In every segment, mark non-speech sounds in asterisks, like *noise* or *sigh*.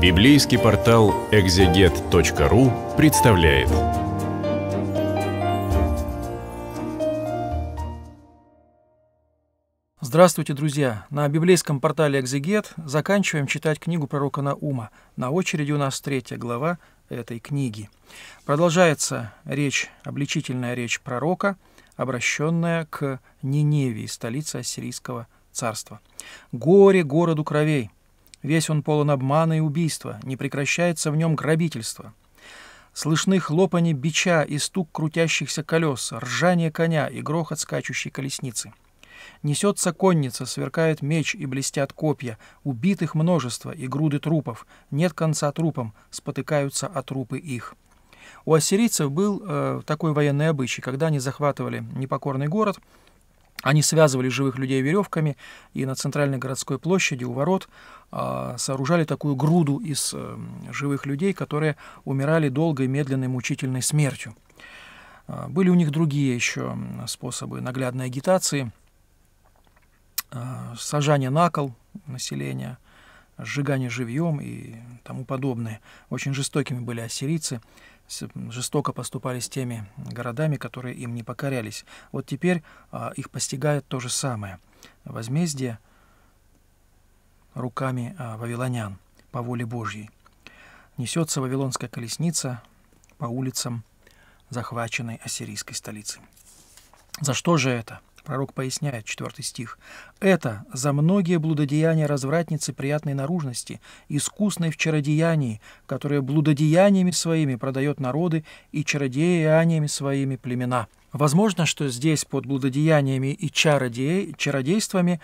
Библейский портал экзегет.ру представляет. Здравствуйте, друзья! На библейском портале «Экзегет» заканчиваем читать книгу пророка Наума. На очереди у нас третья глава этой книги. Продолжается речь, обличительная речь пророка, обращенная к Ниневии, столице Ассирийского царства. «Горе городу кровей! Весь он полон обмана и убийства, не прекращается в нем грабительство. Слышны хлопанье бича и стук крутящихся колес, ржание коня и грохот скачущей колесницы. Несется конница, сверкает меч и блестят копья, убитых множество и груды трупов, нет конца трупам, спотыкаются о трупы их. У ассирийцев был э, такой военный обычай, когда они захватывали непокорный город, они связывали живых людей веревками и на центральной городской площади у ворот э, сооружали такую груду из э, живых людей, которые умирали долгой, медленной, мучительной смертью. Э, были у них другие еще способы наглядной агитации, э, сажание на кол населения, сжигание живьем и тому подобное. Очень жестокими были ассирийцы жестоко поступали с теми городами, которые им не покорялись. Вот теперь а, их постигает то же самое. Возмездие руками а, вавилонян по воле Божьей. Несется вавилонская колесница по улицам захваченной ассирийской столицы. За что же это? Пророк поясняет, 4 стих. «Это за многие блудодеяния развратницы приятной наружности, искусной в чародеянии, которая блудодеяниями своими продает народы и чародеяниями своими племена». Возможно, что здесь под блудодеяниями и чародей, чародействами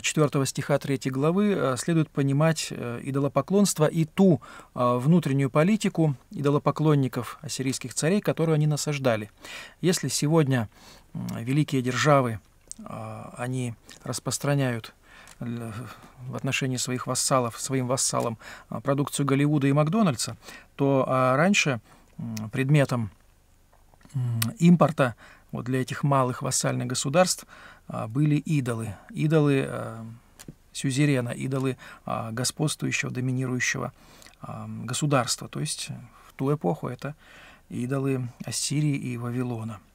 4 а, стиха 3 главы а, следует понимать э, идолопоклонство и ту а, внутреннюю политику идолопоклонников ассирийских царей, которую они насаждали. Если сегодня великие державы, а, они распространяют в отношении своих вассалов, своим вассалам а, продукцию Голливуда и Макдональдса, то а, раньше предметом импорта вот для этих малых вассальных государств были идолы. Идолы сюзерена, идолы господствующего, доминирующего государства. То есть в ту эпоху это идолы Ассирии и Вавилона –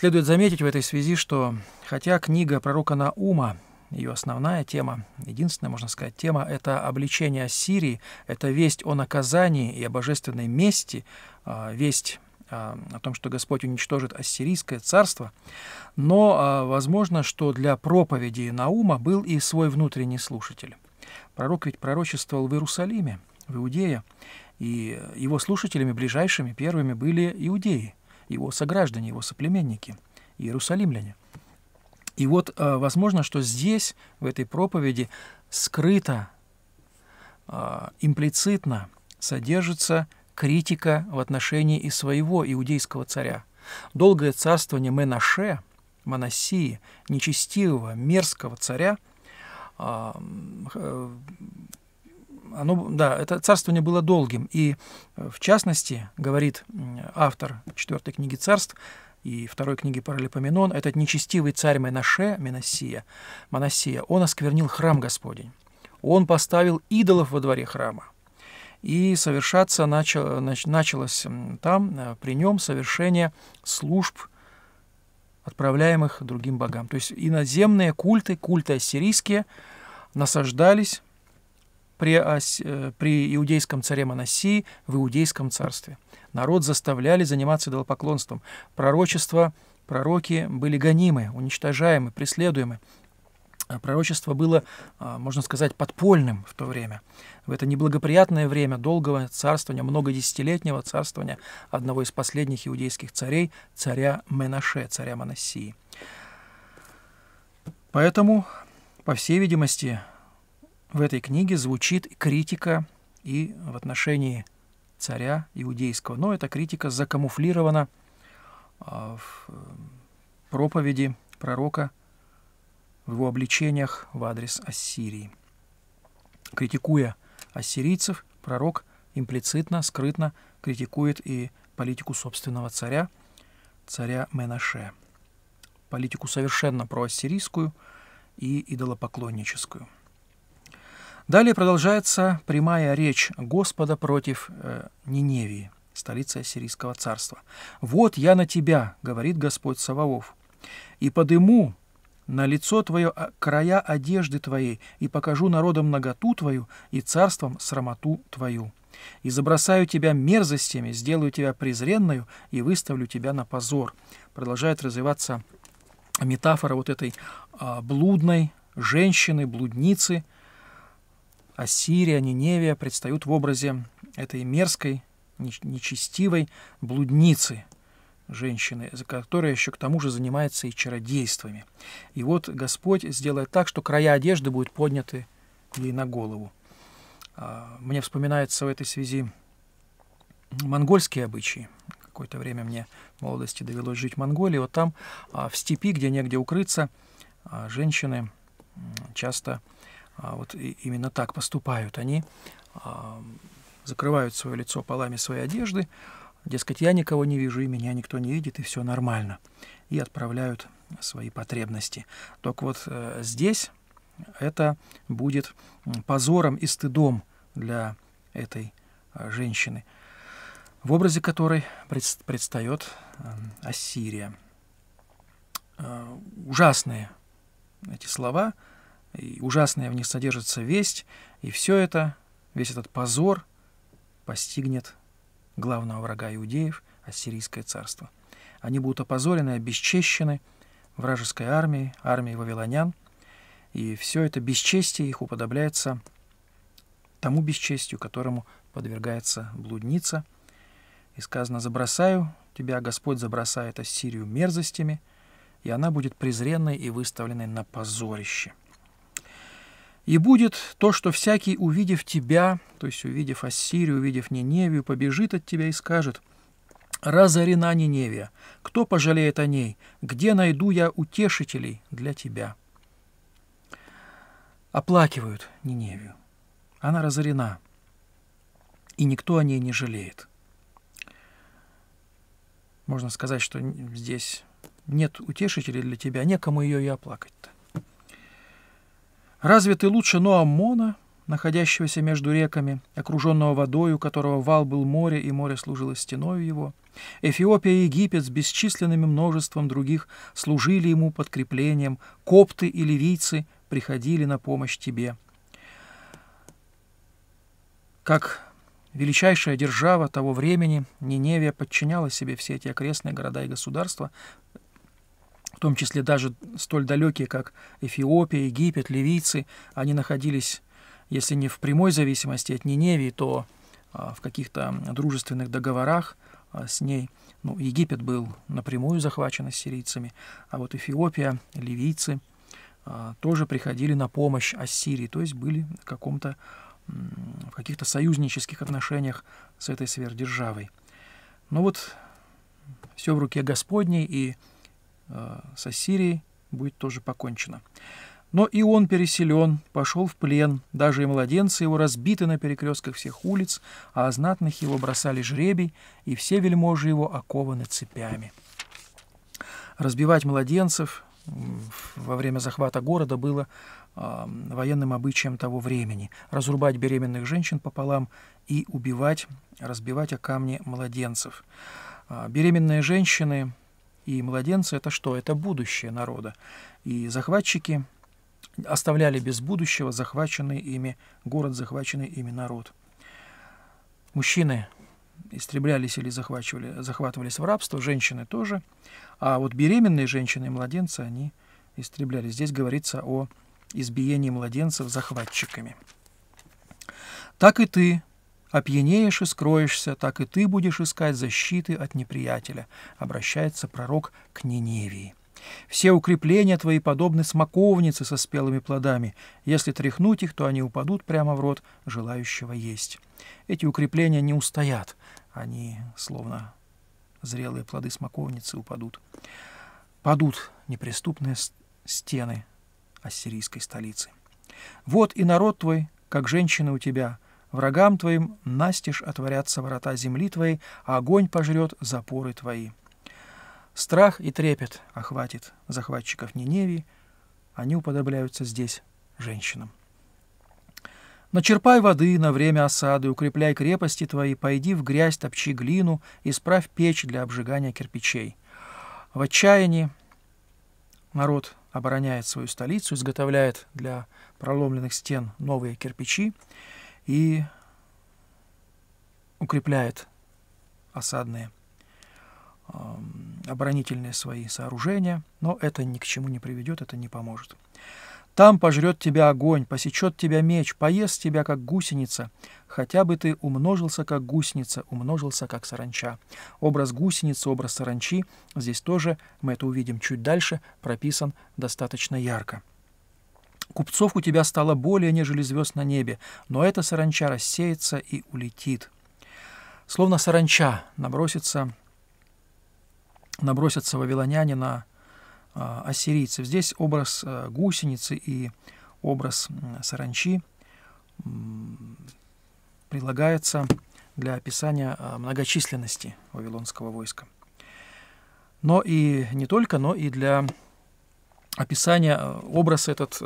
Следует заметить в этой связи, что хотя книга пророка Наума, ее основная тема, единственная, можно сказать, тема — это обличение Ассирии, это весть о наказании и о божественной мести, а, весть а, о том, что Господь уничтожит ассирийское царство, но а, возможно, что для проповеди Наума был и свой внутренний слушатель. Пророк ведь пророчествовал в Иерусалиме, в Иудее, и его слушателями ближайшими первыми были иудеи — его сограждане, его соплеменники, иерусалимляне. И вот э, возможно, что здесь, в этой проповеди, скрыто, э, имплицитно содержится критика в отношении и своего иудейского царя. Долгое царствование Менаше, Манасии, нечестивого, мерзкого царя, э, оно, да, это царствование было долгим. И э, в частности, говорит автор четвертой книги царств и второй книги Паралипоменон, этот нечестивый царь Менаше, Менасия, Манасия, он осквернил храм Господень. Он поставил идолов во дворе храма. И совершаться начало, началось там, э, при нем, совершение служб, отправляемых другим богам. То есть иноземные культы, культы ассирийские, насаждались при, э, при иудейском царе Манасии в иудейском царстве. Народ заставляли заниматься идолопоклонством. Пророчества, пророки были гонимы, уничтожаемы, преследуемы. А пророчество было, а, можно сказать, подпольным в то время. В это неблагоприятное время долгого царствования, многодесятилетнего царствования одного из последних иудейских царей, царя Менаше, царя Манасии. Поэтому, по всей видимости, в этой книге звучит критика и в отношении царя иудейского. Но эта критика закамуфлирована а, в э, проповеди пророка в его обличениях в адрес Ассирии. Критикуя ассирийцев, пророк имплицитно, скрытно критикует и политику собственного царя, царя Менаше, политику совершенно проассирийскую и идолопоклонническую – Далее продолжается прямая речь Господа против э, Ниневии, столицы Ассирийского царства. «Вот я на тебя, — говорит Господь Саваоф, — и подыму на лицо твое а, края одежды твоей, и покажу народам наготу твою и царством срамоту твою. И забросаю тебя мерзостями, сделаю тебя презренную и выставлю тебя на позор». Продолжает развиваться метафора вот этой а, блудной женщины, блудницы – Ассирия, Ниневия предстают в образе этой мерзкой, нечестивой блудницы, женщины, которая еще к тому же занимается и чародействами. И вот Господь сделает так, что края одежды будут подняты ей на голову. А, мне вспоминается в этой связи монгольские обычаи. Какое-то время мне в молодости довелось жить в Монголии. Вот там, а, в степи, где негде укрыться, а, женщины часто а, вот именно так поступают они, а, закрывают свое лицо полами своей одежды, дескать, я никого не вижу, и меня никто не видит, и все нормально, и отправляют свои потребности. Только вот э, здесь это будет позором и стыдом для этой э, женщины, в образе которой предстает э, Ассирия. Ужасные эти слова – и ужасная в них содержится весть, и все это, весь этот позор постигнет главного врага иудеев, Ассирийское царство. Они будут опозорены, обесчещены вражеской армией, армией вавилонян, и все это бесчестие их уподобляется тому бесчестию, которому подвергается блудница. И сказано, забросаю тебя, Господь забросает Ассирию мерзостями, и она будет презренной и выставленной на позорище. И будет то, что всякий, увидев тебя, то есть увидев Ассирию, увидев Ниневию, побежит от тебя и скажет, «Разорена Ниневия, кто пожалеет о ней? Где найду я утешителей для тебя?» Оплакивают Ниневию. Она разорена, и никто о ней не жалеет. Можно сказать, что здесь нет утешителей для тебя, некому ее и оплакать-то. Разве ты лучше Ноаммона, находящегося между реками, окруженного водой, у которого вал был море, и море служило стеной его? Эфиопия и Египет с бесчисленным множеством других служили ему подкреплением, копты и ливийцы приходили на помощь тебе. Как величайшая держава того времени, Ниневия подчиняла себе все эти окрестные города и государства, в том числе даже столь далекие, как Эфиопия, Египет, ливийцы, они находились, если не в прямой зависимости от Ниневии, то а, в каких-то дружественных договорах а, с ней. Ну, Египет был напрямую захвачен ассирийцами, а вот Эфиопия, ливийцы а, тоже приходили на помощь Ассирии, то есть были в каком-то в каких-то союзнических отношениях с этой сверхдержавой. Но вот все в руке Господней, и с Ассирией будет тоже покончено. Но и он переселен, пошел в плен, даже и младенцы его разбиты на перекрестках всех улиц, а о знатных его бросали жребий, и все вельможи его окованы цепями. Разбивать младенцев во время захвата города было э, военным обычаем того времени. Разрубать беременных женщин пополам и убивать, разбивать о камни младенцев. Э, беременные женщины и младенцы — это что? Это будущее народа. И захватчики оставляли без будущего захваченный ими город, захваченный ими народ. Мужчины истреблялись или захватывали, захватывались в рабство, женщины тоже. А вот беременные женщины и младенцы, они истреблялись. Здесь говорится о избиении младенцев захватчиками. Так и ты, Опьянеешь и скроешься, так и ты будешь искать защиты от неприятеля, обращается пророк к Ниневии. Все укрепления твои подобны смоковнице со спелыми плодами. Если тряхнуть их, то они упадут прямо в рот желающего есть. Эти укрепления не устоят, они, словно зрелые плоды смоковницы, упадут. Падут неприступные стены ассирийской столицы. Вот и народ твой, как женщины у тебя — Врагам твоим настежь отворятся врата земли твоей, а огонь пожрет запоры твои. Страх и трепет охватит захватчиков Ниневии, они уподобляются здесь женщинам. Начерпай воды на время осады, укрепляй крепости твои, пойди в грязь, топчи глину, исправь печь для обжигания кирпичей. В отчаянии народ обороняет свою столицу, изготовляет для проломленных стен новые кирпичи и укрепляет осадные оборонительные свои сооружения, но это ни к чему не приведет, это не поможет. Там пожрет тебя огонь, посечет тебя меч, поест тебя, как гусеница. Хотя бы ты умножился, как гусеница, умножился, как саранча. Образ гусеницы, образ саранчи, здесь тоже, мы это увидим чуть дальше, прописан достаточно ярко. Купцов у тебя стало более, нежели звезд на небе, но эта саранча рассеется и улетит. Словно саранча набросится, набросятся вавилоняне на а, ассирийцев. Здесь образ а, гусеницы и образ саранчи прилагается для описания а, многочисленности вавилонского войска. Но и не только, но и для описания образ этот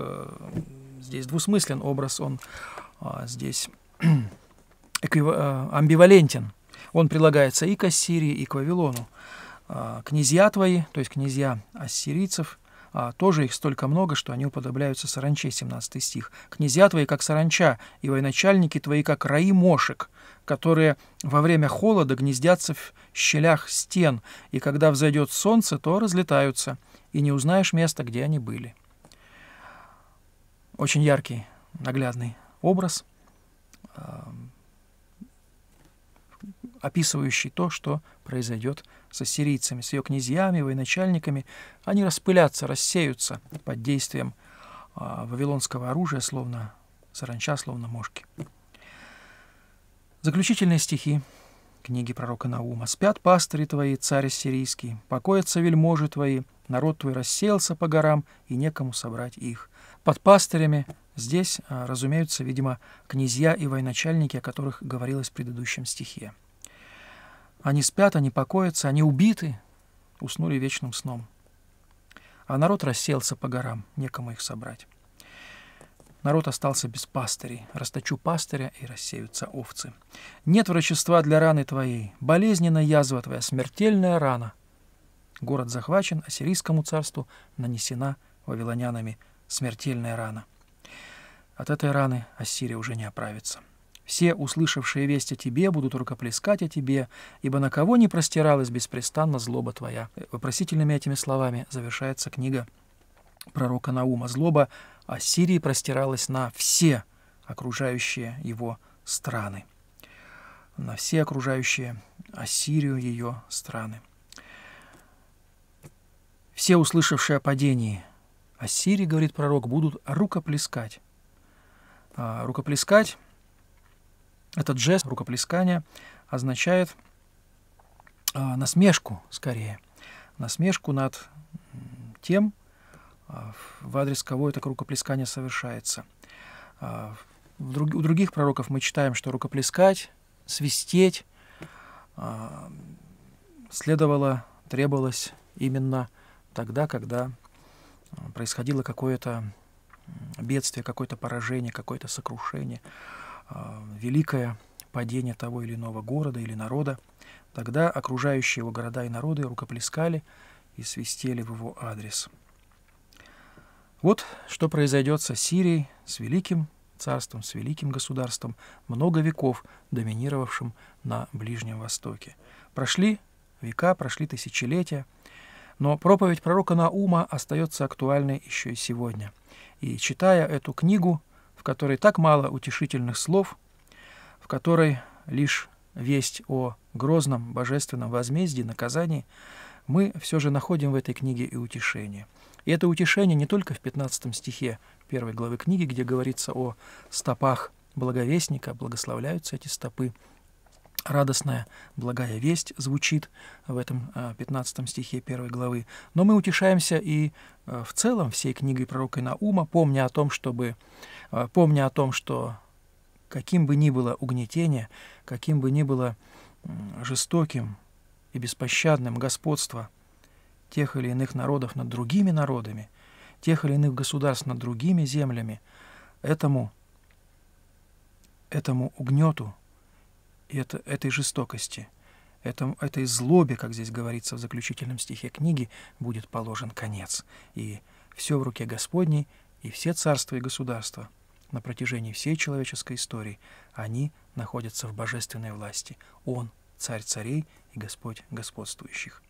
здесь двусмыслен образ, он здесь *clears throat* амбивалентен. Он прилагается и к Ассирии, и к Вавилону. А, князья твои, то есть князья ассирийцев, а, тоже их столько много, что они уподобляются саранче, 17 стих. «Князья твои, как саранча, и военачальники твои, как раи мошек, которые во время холода гнездятся в щелях стен, и когда взойдет солнце, то разлетаются, и не узнаешь места, где они были». Очень яркий, наглядный образ, описывающий то, что произойдет с ассирийцами, с ее князьями, военачальниками. Они распылятся, рассеются под действием а, вавилонского оружия, словно саранча, словно мошки. Заключительные стихи книги пророка Наума. «Спят пастыри твои, царь сирийский, покоятся вельможи твои, народ твой рассеялся по горам, и некому собрать их». Под пастырями здесь а, разумеются, видимо, князья и военачальники, о которых говорилось в предыдущем стихе. Они спят, они покоятся, они убиты, уснули вечным сном. А народ рассеялся по горам, некому их собрать. Народ остался без пастырей. Расточу пастыря, и рассеются овцы. Нет врачества для раны твоей. Болезненная язва твоя, смертельная рана. Город захвачен, ассирийскому царству нанесена вавилонянами смертельная рана. От этой раны Ассирия уже не оправится. Все, услышавшие весть о тебе, будут рукоплескать о тебе, ибо на кого не простиралась беспрестанно злоба твоя». Вопросительными этими словами завершается книга пророка Наума. Злоба Ассирии простиралась на все окружающие его страны, на все окружающие Ассирию ее страны. Все, услышавшие о падении Ассирии, говорит пророк, будут рукоплескать. А, рукоплескать этот жест рукоплескания означает э, насмешку, скорее, насмешку над тем, э, в адрес кого это рукоплескание совершается. Друг, у других пророков мы читаем, что рукоплескать, свистеть следовало, требовалось именно тогда, когда происходило какое-то бедствие, какое-то поражение, какое-то сокрушение. А, великое падение того или иного города или народа, тогда окружающие его города и народы рукоплескали и свистели в его адрес. Вот что произойдет со Сирией, с великим царством, с великим государством, много веков доминировавшим на Ближнем Востоке. Прошли века, прошли тысячелетия, но проповедь пророка Наума остается актуальной еще и сегодня. И читая эту книгу, которой так мало утешительных слов, в которой лишь весть о грозном божественном возмездии, наказании, мы все же находим в этой книге и утешение. И это утешение не только в 15 стихе первой главы книги, где говорится о стопах благовестника, благословляются эти стопы, радостная, благая весть звучит в этом 15 а, стихе первой главы. Но мы утешаемся и а, в целом всей книгой пророка Наума, помня о том, чтобы а, помня о том, что каким бы ни было угнетение, каким бы ни было жестоким и беспощадным господство тех или иных народов над другими народами, тех или иных государств над другими землями, этому этому угнету это, этой жестокости, этом, этой злобе, как здесь говорится в заключительном стихе книги, будет положен конец. И все в руке Господней, и все царства и государства на протяжении всей человеческой истории, они находятся в божественной власти. Он — царь царей и Господь господствующих.